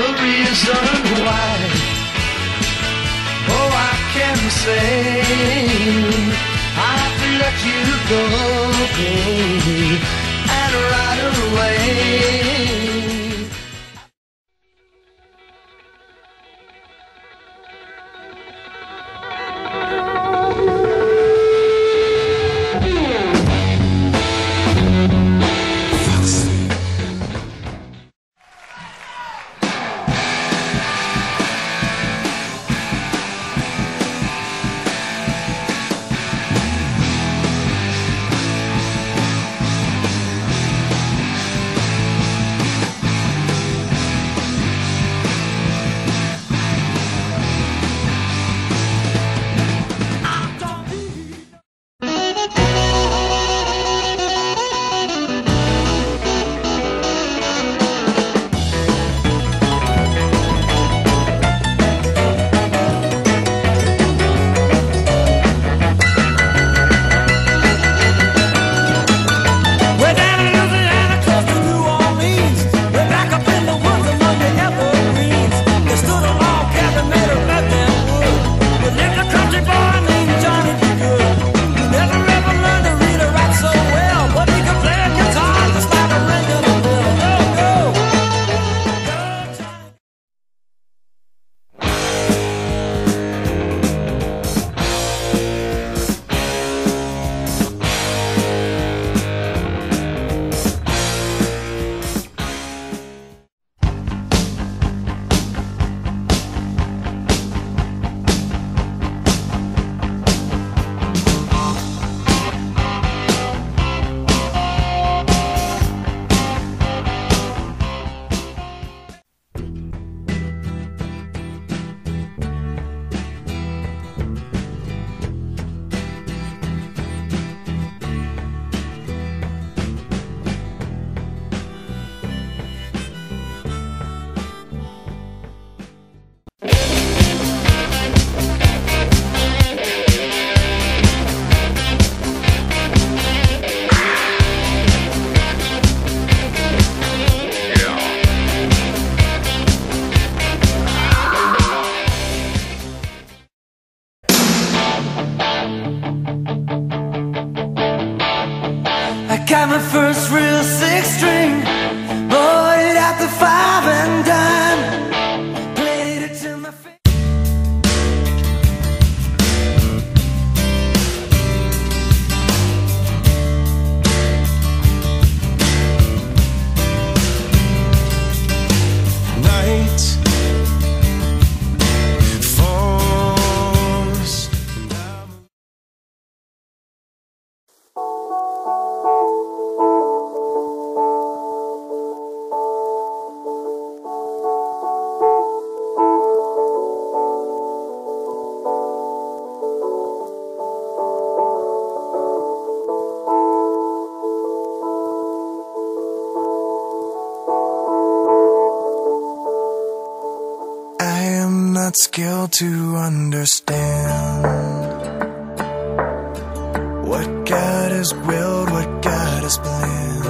the reason why. Oh, I can say I have to let you go, baby, and right away. Not skilled to understand what God has willed, what God has planned.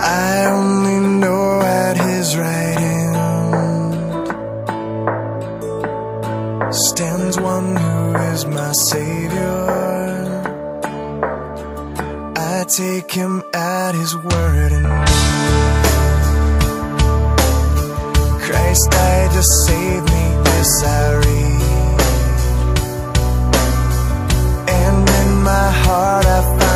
I only know at His right hand stands one who is my Savior. I take Him at His word and Christ died to save me as I read. And in my heart I find